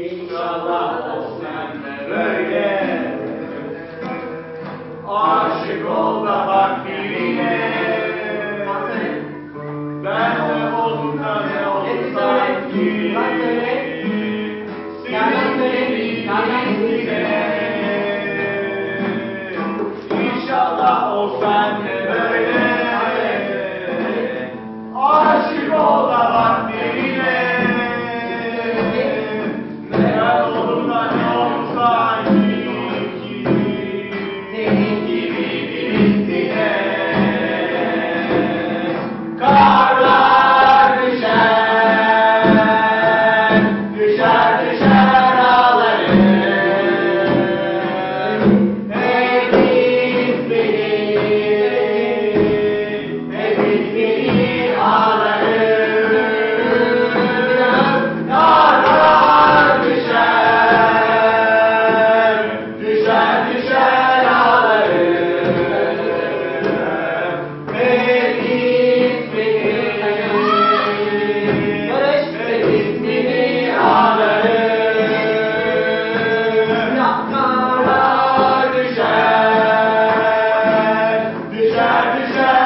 İnşallah o sen de böyle Aşık ol da bak birine Ben de onunla ne olsam ki Bak söyle. Nereden söyle? Nereden Sevdiğim söyle? Amen.